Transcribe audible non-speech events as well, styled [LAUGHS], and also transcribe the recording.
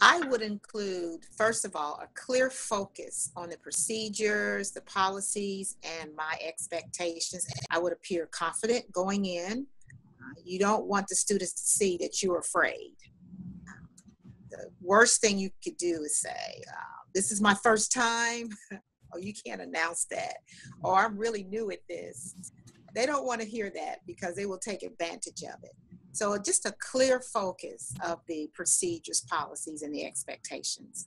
I would include, first of all, a clear focus on the procedures, the policies, and my expectations. I would appear confident going in. You don't want the students to see that you're afraid. The worst thing you could do is say, uh, This is my first time. [LAUGHS] oh, you can't announce that. Or I'm really new at this. They don't want to hear that because they will take advantage of it. So just a clear focus of the procedures, policies, and the expectations.